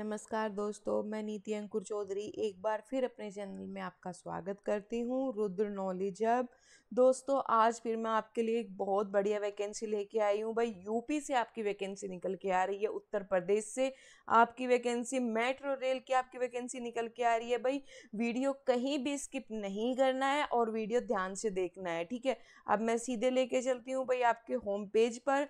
नमस्कार दोस्तों, मैं नीति अंकुर चौधरी एक बार फिर अपने चैनल में आपका स्वागत करती हूँ, रुद्र नॉलेज अब दोस्तों, आज फिर मैं आपके लिए एक बहुत बढ़िया वैकेंसी लेके आई हूँ। भाई, यूपी से आपकी वैकेंसी निकल के आ रही है, उत्तर प्रदेश से आपकी वैकेंसी, मेट्रो रेल की आपकी वैकेंसी निकल के आ रही है। भाई, वीडियो कहीं भी स्किप नहीं करना है और वीडियो ध्यान से देखना है, ठीक है? अब मैं सीधे लेके चलती हूँ भाई आपके होम पेज पर।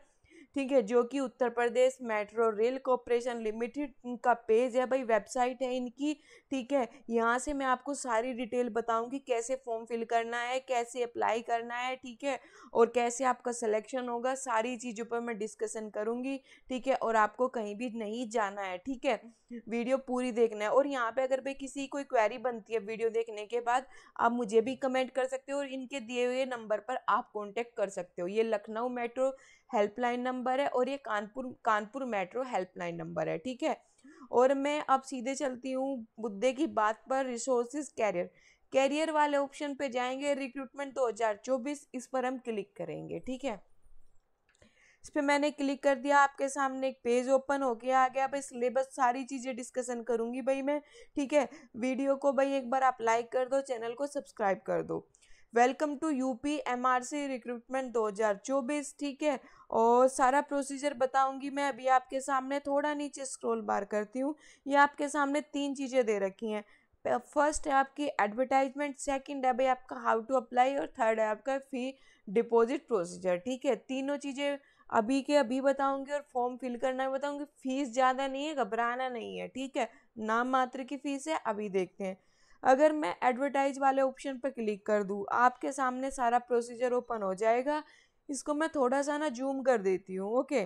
ठीक है, जो कि Uttar Pradesh metro rail corporation limited का पेज है भाई, वेबसाइट है इनकी, ठीक है। यहाँ से मैं आपको सारी डिटेल बताऊँगी कैसे फॉर्म फिल करना है, कैसे अप्लाई करना है, ठीक है, और कैसे आपका सिलेक्शन होगा, सारी चीज़ों पर मैं डिस्कशन करूँगी, ठीक है, और आपको कहीं भी नहीं जाना है, ठीक है। वीडियो पूरी देखना है, और यहाँ पे अगर भाई किसी कोई क्वेरी बनती है वीडियो देखने के बाद, आप मुझे भी कमेंट कर सकते हो और इनके दिए हुए नंबर पर आप कॉन्टेक्ट कर सकते हो। ये लखनऊ मेट्रो हेल्पलाइन नंबर है और ये Kanpur Kanpur metro helpline number है, ठीक है? और मैं अब सीधे चलती हूँ मुद्दे की बात पर रिसोर्सेज कैरियर कैरियर वाले ऑप्शन पे जाएँगे रिक्रूटमेंट 2024 इस पर हम क्लिक करेंगे, ठीक है? इस पर मैंने क्लिक कर दिया, आपके सामने एक पेज ओपन हो गया, आ गया भाई सिलेबस सारी चीज़ें डिस्कशन करूँगी भाई मैं, ठीक है? वीडियो को भाई एक बार आप लाइक कर दो चैनल को सब्सक्राइब कर दो। Welcome to UP MRC recruitment 2024 ठीक है? और सारा प्रोसीजर बताऊँगी मैं, अभी आपके सामने थोड़ा नीचे स्क्रॉल बार करती हूँ। ये आपके सामने तीन चीज़ें दे रखी हैं। फ़र्स्ट है आपकी एडवर्टाइजमेंट, सेकंड है भाई आपका हाउ टू अप्लाई, और थर्ड है आपका फ़ी डिपॉजिट प्रोसीजर, ठीक है? तीनों चीज़ें अभी के अभी बताऊँगी, और फॉर्म फिल करना भी बताऊँगी। फ़ीस ज़्यादा नहीं है, घबराना नहीं है, ठीक है? नाम मात्र की फ़ीस है, अभी देखते हैं। अगर मैं एडवर्टाइज वाले ऑप्शन पर क्लिक कर दूँ, आपके सामने सारा प्रोसीजर ओपन हो जाएगा। इसको मैं थोड़ा सा ना जूम कर देती हूँ, ओके?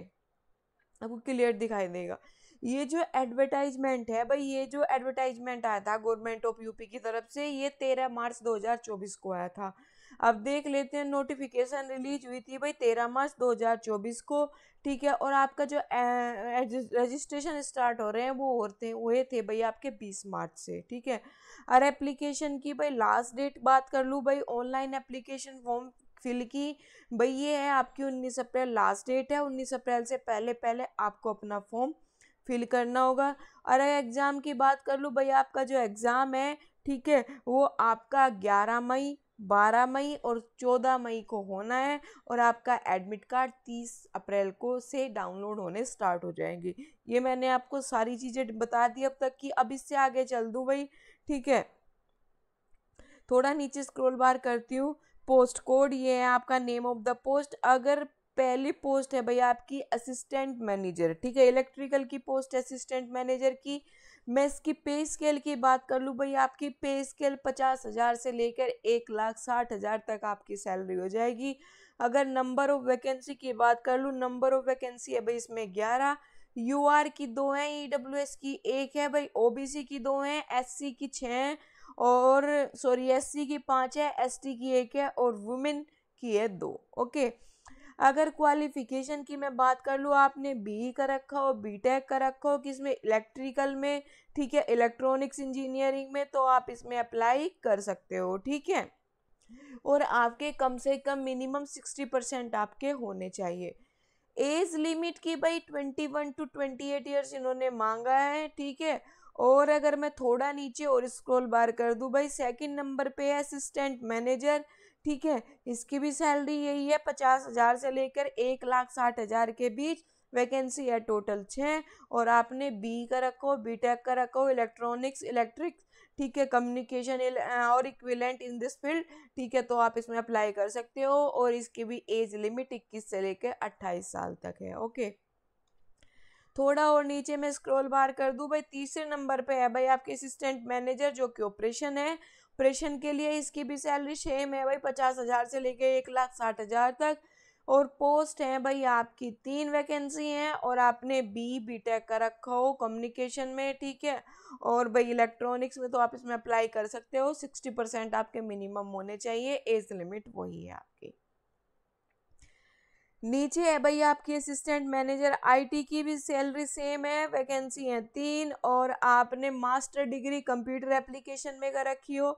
आपको क्लियर दिखाई देगा। ये जो एडवर्टाइजमेंट है भाई, ये जो एडवर्टाइजमेंट आया था गवर्नमेंट ऑफ़ यूपी की तरफ़ से, ये तेरह मार्च 2024 को आया था। अब देख लेते हैं नोटिफिकेशन रिलीज़ हुई थी भाई तेरह मार्च 2024 को, ठीक है? और आपका जो रजिस्ट्रेशन स्टार्ट हो रहे हैं, वो होते हुए थे भाई आपके 20 मार्च से, ठीक है? और एप्लीकेशन की भाई लास्ट डेट बात कर लूँ भाई ऑनलाइन एप्लीकेशन फॉर्म फिल की, भाई ये है आपकी 19 अप्रैल लास्ट डेट है 19 अप्रैल से पहले पहले आपको अपना फॉर्म फिल करना होगा। और एग्ज़ाम की बात कर लूँ भाई, आपका जो एग्ज़ाम है, ठीक है, वो आपका 11 मई 12 मई और 14 मई को होना है और आपका एडमिट कार्ड 30 अप्रैल को से डाउनलोड होने स्टार्ट हो जाएँगे। ये मैंने आपको सारी चीज़ें बता दी अब तक कि। अब इससे आगे चल दूँ भाई, ठीक है? थोड़ा नीचे स्क्रॉल बार करती हूँ। पोस्ट कोड ये है आपका नेम ऑफ़ द पोस्ट अगर पहली पोस्ट है भाई आपकी असिस्टेंट मैनेजर, ठीक है? इलेक्ट्रिकल की पोस्ट असिस्टेंट मैनेजर की। मैं इसकी पे स्केल की बात कर लूँ भाई आपकी पे स्केल पचास हज़ार से लेकर एक लाख साठ हज़ार तक आपकी सैलरी हो जाएगी। अगर नंबर ऑफ़ वैकेंसी की बात कर लूँ, नंबर ऑफ़ वैकेंसी है भाई इसमें ग्यारह यू आर की दो हैं ई डब्ल्यू एस की एक है भाई ओ बी सी की दो हैं एस सी की छः हैं और सॉरी एस सी की पाँच है एस टी की एक है और वुमेन की है दो, ओके? अगर क्वालिफिकेशन की मैं बात कर लूँ, आपने बी कर रखा हो बी टेक कर रखा हो, किसमें? इलेक्ट्रिकल में, ठीक है? इलेक्ट्रॉनिक्स इंजीनियरिंग में तो आप इसमें अप्लाई कर सकते हो, ठीक है? और आपके कम से कम मिनिमम सिक्सटी परसेंट आपके होने चाहिए। एज लिमिट की भाई twenty one to twenty eight years इन्होंने मांगा है, ठीक है? और अगर मैं थोड़ा नीचे और स्क्रॉल बार कर दूँ, भाई सेकंड नंबर पे है असिस्टेंट मैनेजर ठीक है? इसकी भी सैलरी यही है, पचास हज़ार से लेकर एक लाख साठ हज़ार के बीच वैकेंसी है टोटल छः और आपने बी का रखो बी टेक का रखो, इलेक्ट्रॉनिक्स, इलेक्ट्रिक, ठीक है, कम्युनिकेशन और इक्विलेंट इन दिस फ़ील्ड ठीक है तो आप इसमें अप्लाई कर सकते हो। और इसकी भी एज लिमिट इक्कीस से लेकर अट्ठाईस साल तक है ओके थोड़ा और नीचे में स्क्रॉल बार कर दूँ, भाई, तीसरे नंबर पे है, भाई, आपके असिस्टेंट मैनेजर जो कि ऑपरेशन है ऑपरेशन के लिए इसकी भी सैलरी सेम है भाई, पचास हज़ार से लेके एक लाख साठ हज़ार तक। और पोस्ट है भाई, आपकी तीन वैकेंसी हैं और आपने बी बी टेक का रखा हो कम्युनिकेशन में, ठीक है? और भाई इलेक्ट्रॉनिक्स में तो आप इसमें अप्लाई कर सकते हो सिक्सटी परसेंट आपके मिनिमम होने चाहिए एज लिमिट वही है आपकी। नीचे है भाई आपकी असिस्टेंट मैनेजर आईटी की भी सैलरी सेम है वैकेंसी है तीन और आपने मास्टर डिग्री कंप्यूटर एप्लीकेशन में कर रखी हो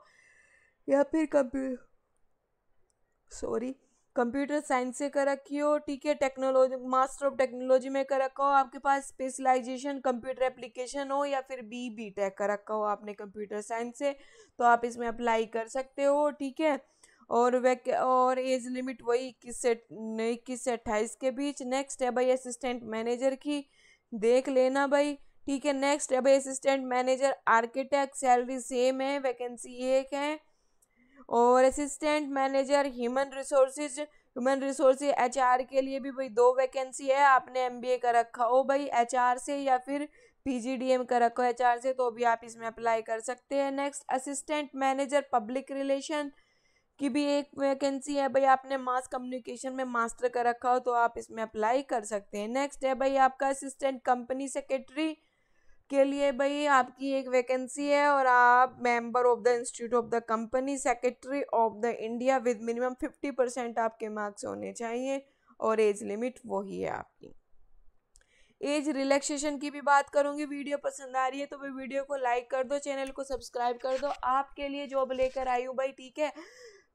या फिर कंप्यूटर सॉरी कंप्यूटर साइंस से कर रखी हो, ठीक है टेक्नोलॉजी मास्टर ऑफ़ टेक्नोलॉजी में कर रखा हो, आपके पास स्पेशलाइजेशन कंप्यूटर एप्लीकेशन हो या फिर बी बी टेक कर रखा हो आपने कंप्यूटर साइंस से तो आप इसमें अप्लाई कर सकते हो, ठीक है। और वैक और एज लिमिट वही इक्कीस से इक्कीस से अट्ठाईस के बीच। नेक्स्ट है भाई असिस्टेंट मैनेजर की। देख लेना भाई। ठीक है नेक्स्ट है भाई assistant manager architect salary same है वैकेंसी एक है। और assistant manager human resources human resources H R के लिए भी भाई दो वैकेंसी है। आपने एम बी ए का रखा हो भाई एच आर से या फिर पीजीडीएम का रखो एच आर से तो भी आप इसमें अप्लाई कर सकते हैं। Next assistant manager public relation की भी एक वैकेंसी है, भाई आपने मास कम्युनिकेशन में मास्टर कर रखा हो तो आप इसमें अप्लाई कर सकते हैं। नेक्स्ट है भाई आपका असिस्टेंट कंपनी सेक्रेटरी के लिए भाई आपकी एक वैकेंसी है और आप member of the institute of the company secretary of the India with minimum fifty percent आपके मार्क्स होने चाहिए और एज लिमिट वही है आपकी। एज रिलैक्सेशन की भी बात करूँगी, वीडियो पसंद आ रही है तो भाई वीडियो को लाइक कर दो चैनल को सब्सक्राइब कर दो। आपके लिए जॉब लेकर आई हूँ भाई, ठीक है?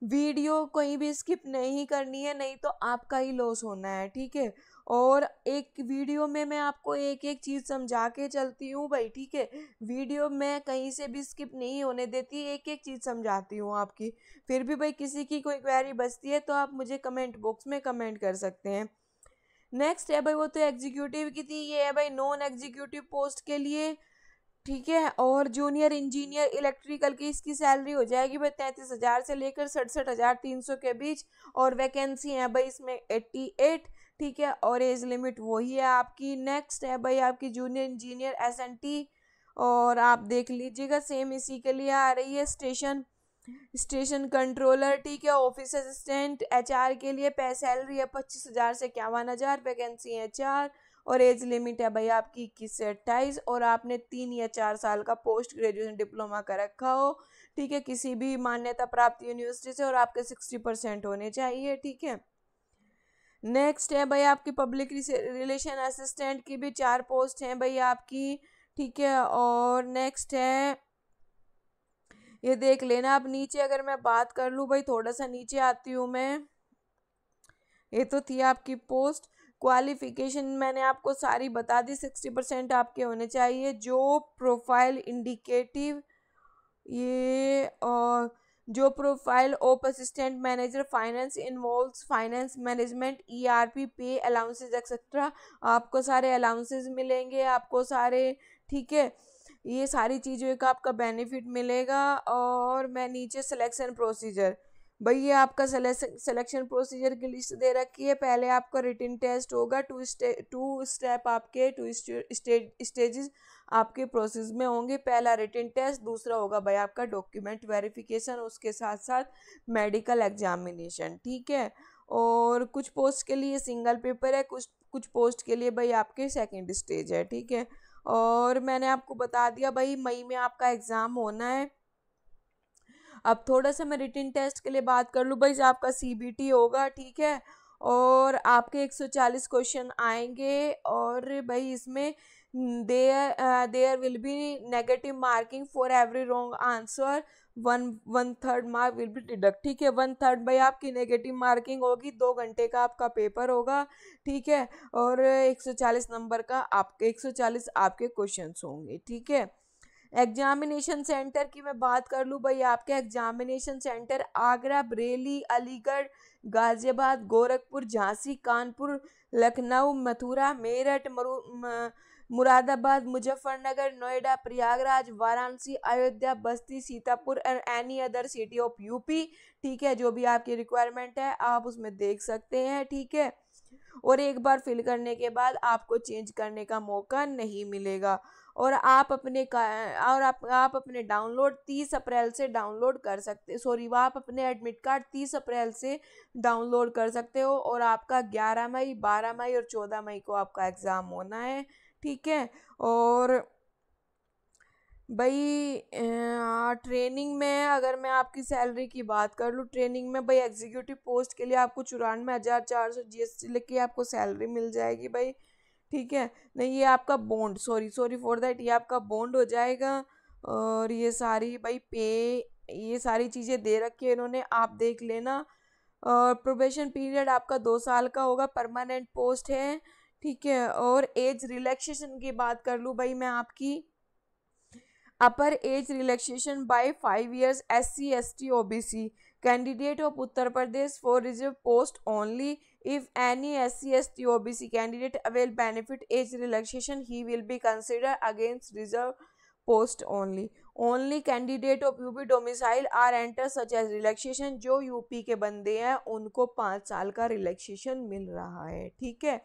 वीडियो कहीं भी स्किप नहीं करनी है, नहीं तो आपका ही लॉस होना है, ठीक है? और एक वीडियो में मैं आपको एक एक चीज़ समझा के चलती हूँ भाई, ठीक है? वीडियो में कहीं से भी स्किप नहीं होने देती एक एक चीज़ समझाती हूँ आपकी। फिर भी भाई किसी की कोई क्वेरी बचती है तो आप मुझे कमेंट बॉक्स में कमेंट कर सकते हैं। नेक्स्ट है भाई, वो तो एग्जीक्यूटिव की थी, ये है भाई नॉन एग्जीक्यूटिव पोस्ट के लिए ठीक है, और जूनियर इंजीनियर इलेक्ट्रिकल की इसकी सैलरी हो जाएगी भाई तैंतीस हज़ार से लेकर सड़सठ हज़ार तीन सौ के बीच, और वैकेंसी है भाई इसमें एट्टी एट ठीक है, और एज लिमिट वही है आपकी। नेक्स्ट है भाई आपकी junior engineer S N T और आप देख लीजिएगा सेम इसी के लिए आ रही है स्टेशन स्टेशन कंट्रोलर ठीक है ऑफ़िस असिस्टेंट एच आर के लिए पै सैलरी है पच्चीस हज़ार से इक्यावन हज़ार वैकेंसी है चार और एज लिमिट है भाई आपकी इक्कीस से अट्ठाईस और आपने तीन या चार साल का पोस्ट ग्रेजुएशन डिप्लोमा कर रखा हो, ठीक है? किसी भी मान्यता प्राप्त यूनिवर्सिटी से और आपके सिक्सटी परसेंट होने चाहिए, ठीक है? नेक्स्ट है भाई आपकी पब्लिक रिलेशन असिस्टेंट की भी चार पोस्ट हैं भाई आपकी, ठीक है? और नेक्स्ट है, ये देख लेना आप नीचे, अगर मैं बात कर लूँ, भाई थोड़ा सा नीचे आती हूँ मैं। ये तो थी आपकी पोस्ट। क्वालिफिकेशन मैंने आपको सारी बता दी सिक्सटी परसेंट आपके होने चाहिए। जो प्रोफ़ाइल इंडिकेटिव ये और जो profile of assistant manager finance involve finance management ERP pay allowances etcetera आपको सारे अलाउंसेज मिलेंगे, आपको सारे, ठीक है, ये सारी चीज़ों का आपका बेनिफिट मिलेगा और मैं नीचे सिलेक्शन प्रोसीजर भाई, ये आपका सिलेक्शन प्रोसीजर की लिस्ट दे रखी है। पहले आपका रिटर्न टेस्ट होगा टू स्टे टू स्टेप आपके टू स्टेजेस आपके प्रोसेस में होंगे। पहला रिटर्न टेस्ट दूसरा होगा भाई आपका डॉक्यूमेंट वेरिफिकेशन उसके साथ साथ मेडिकल एग्जामिनेशन ठीक है? और कुछ पोस्ट के लिए सिंगल पेपर है, कुछ कुछ पोस्ट के लिए भाई आपके सेकेंड स्टेज है, ठीक है? और मैंने आपको बता दिया भाई, मई में आपका एग्ज़ाम होना है। अब थोड़ा सा मैं रिटर्न टेस्ट के लिए बात कर लूँ। भाई आपका सीबीटी होगा, ठीक है? और आपके 140 क्वेश्चन आएँगे और भाई इसमें there there will be negative marking for every wrong answer one one third mark will be deduct ठीक है? वन थर्ड भाई आपकी नेगेटिव मार्किंग होगी, दो घंटे का आपका पेपर होगा, ठीक है? और 140 नंबर का आपके 140 आपके क्वेश्चंस होंगे, ठीक है? एग्जामिनेशन सेंटर की मैं बात कर लूँ भाई, आपके examination centre Agra, Bareilly, Aligarh, Ghaziabad, Gorakhpur, Jhansi, Kanpur, Lucknow, Mathura, Meerut Moradabad, Muzaffarnagar, Noida, Prayagraj, Varanasi, Ayodhya, Basti, Sitapur and any other city of UP ठीक है, जो भी आपकी रिक्वायरमेंट है, आप उसमें देख सकते हैं, ठीक है? और एक बार फिल करने के बाद आपको चेंज करने का मौका नहीं मिलेगा। और आप अपने का, और आप आप अपने डाउनलोड तीस अप्रैल से डाउनलोड कर सकते सॉरी वह आप अपने एडमिट कार्ड तीस अप्रैल से डाउनलोड कर सकते हो और आपका ग्यारह मई, बारह मई और चौदह मई को आपका एग्ज़ाम होना है, ठीक है? और भाई ट्रेनिंग में अगर मैं आपकी सैलरी की बात कर लूँ ट्रेनिंग में भाई एग्जीक्यूटिव पोस्ट के लिए आपको चौरानवे हज़ार चार सौ जी एस टी लेके आपको सैलरी मिल जाएगी भाई। ठीक है? नहीं, ये आपका bond sorry sorry for that ये आपका बॉन्ड हो जाएगा और ये सारी, भाई पे ये सारी चीज़ें दे रखी है इन्होंने, आप देख लेना। और प्रोबेशन पीरियड आपका दो साल का होगा परमानेंट पोस्ट है, ठीक है? और एज रिलैक्सेशन की बात कर लूँ भाई मैं आपकी। Upper age relaxation by five years S C S T O B C candidate of Uttar Pradesh for reserve post only if any S C S T O B C candidate avail benefit age relaxation he will be consider against reserve post only only candidate of UP domicile are enter such age relaxation जो UP के बंदे हैं, उनको पाँच साल का relaxation मिल रहा है, ठीक है?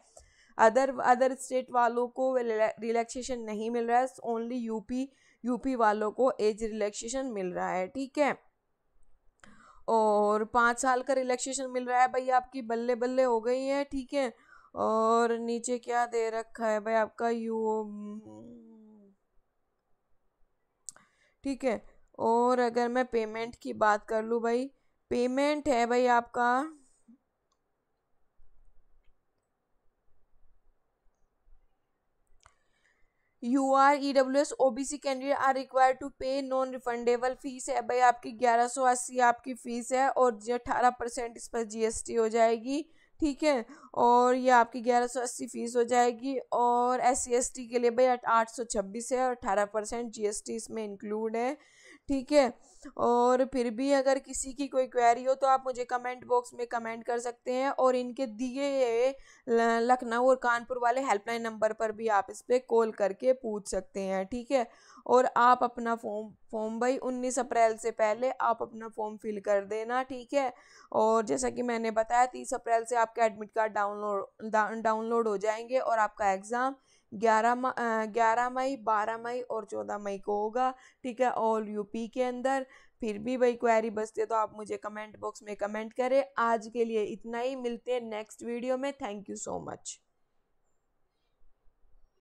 अदर अदर स्टेट वालों को रिलैक्सेशन नहीं मिल रहा है ओनली यूपी यूपी वालों को एज रिलैक्सेशन मिल रहा है, ठीक है? और पाँच साल का रिलैक्सेशन मिल रहा है। भाई, आपकी बल्ले बल्ले हो गई है, ठीक है? और नीचे क्या दे रखा है भाई आपका? यू ठीक है। और अगर मैं पेमेंट की बात कर लूँ भाई पेमेंट है भाई आपका U R E W S O B C candidate are require to pay non refundable fees है। भाई, आपकी ग्यारह सौ अस्सी आपकी फ़ीस है और अठारह परसेंट इस पर जीएसटी हो जाएगी, ठीक है? और ये आपकी ग्यारह सौ अस्सी फ़ीस हो जाएगी और एस सी एस टी के लिए भाई आठ सौ छब्बीस है और अठारह परसेंट जी एस टी इसमें इंक्लूड है। ठीक है? और फिर भी अगर किसी की कोई क्वेरी हो तो आप मुझे कमेंट बॉक्स में कमेंट कर सकते हैं और इनके दिए लखनऊ और कानपुर वाले हेल्पलाइन नंबर पर भी आप इस पर कॉल करके पूछ सकते हैं, ठीक है? और आप अपना फॉर्म फॉर्म भाई उन्नीस अप्रैल से पहले आप अपना फॉर्म फिल कर देना, ठीक है? और जैसा कि मैंने बताया, तीस अप्रैल से आपके एडमिट कार्ड डाउनलोड डाउनलोड हो जाएँगे और आपका एग्ज़ाम ग्यारह ग्यारह मई, बारह मई और चौदह मई को होगा, ठीक है? ऑल यूपी के अंदर। फिर भी भाई क्वेरी बचती तो आप मुझे कमेंट बॉक्स में कमेंट करें। आज के लिए इतना ही। मिलते हैं नेक्स्ट वीडियो में। Thank you so much